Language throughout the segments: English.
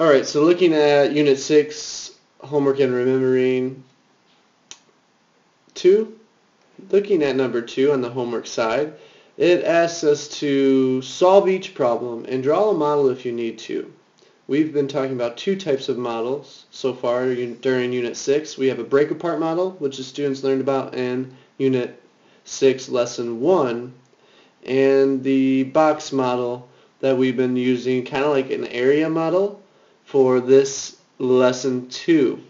All right, so looking at Unit 6, homework and remembering 2, looking at number 2 on the homework side, it asks us to solve each problem and draw a model if you need to. We've been talking about two types of models so far during Unit 6. We have a break apart model, which the students learned about in Unit 6, Lesson 1, and the box model that we've been using, kind of like an area model, for this lesson 2.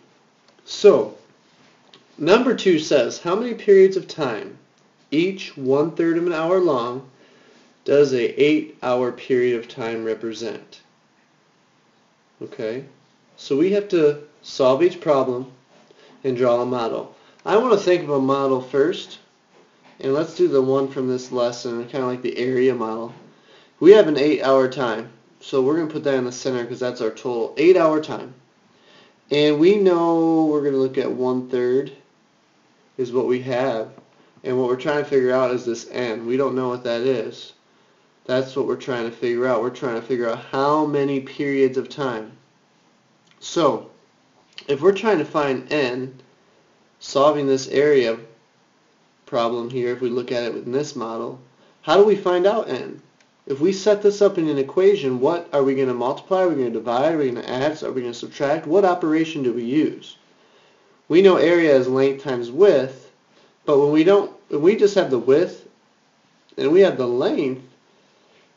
So, number 2 says, how many periods of time, each one-third of an hour long, does a 8-hour period of time represent? Okay, so we have to solve each problem and draw a model. I want to think of a model first, and let's do the one from this lesson, kind of like the area model. We have an 8-hour time. So we're going to put that in the center because that's our total eight hour time. And we know we're going to look at one third is what we have. And what we're trying to figure out is this n. We don't know what that is. That's what we're trying to figure out. We're trying to figure out how many periods of time. So if we're trying to find n, solving this area problem here, if we look at it in this model, how do we find out n? If we set this up in an equation, what are we going to multiply? Are we going to divide? Are we going to add? Are we going to subtract? What operation do we use? We know area is length times width, but when we don't, when we just have the width and we have the length,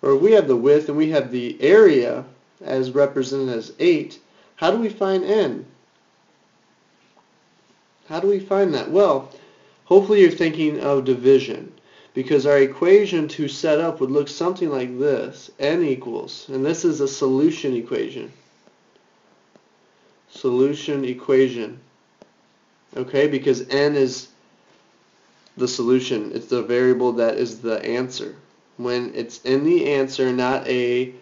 or we have the width and we have the area as represented as 8, how do we find n? How do we find that? Well, hopefully you're thinking of division because our equation to set up would look something like this. n equals, and this is a solution equation. Solution equation. Okay, because n is the solution. It's the variable that is the answer. When it's in the answer, not a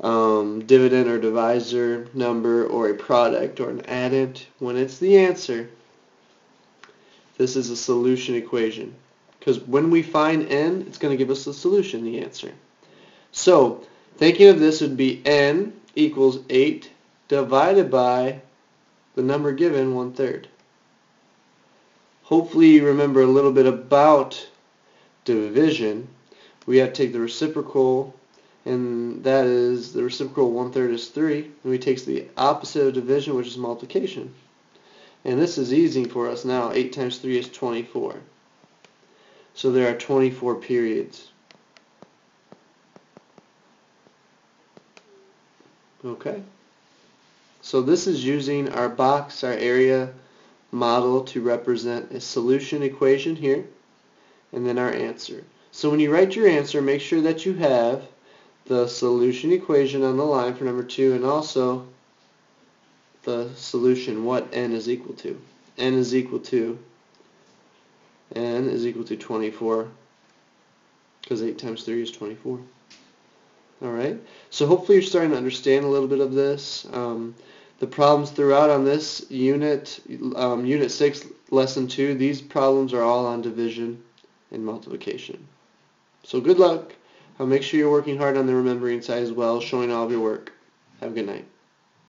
um, dividend or divisor number or a product or an addend, when it's the answer, this is a solution equation. Because when we find n, it's going to give us the solution, the answer. So thinking of this would be n equals 8 divided by the number given, one-third. Hopefully you remember a little bit about division. We have to take the reciprocal, and that is, the reciprocal one-third is 3, and we take the opposite of division, which is multiplication. And this is easy for us now. 8 times 3 is 24. So there are 24 periods. Okay. So this is using our box, our area model to represent a solution equation here and then our answer. So when you write your answer, make sure that you have the solution equation on the line for number 2 and also the solution, what n is equal to. n is equal to n is equal to 24 because 8 times 3 is 24. Alright, so hopefully you're starting to understand a little bit of this. Um, the problems throughout on this unit, um, Unit 6, Lesson 2, these problems are all on division and multiplication. So good luck. I'll make sure you're working hard on the remembering side as well, showing all of your work. Have a good night.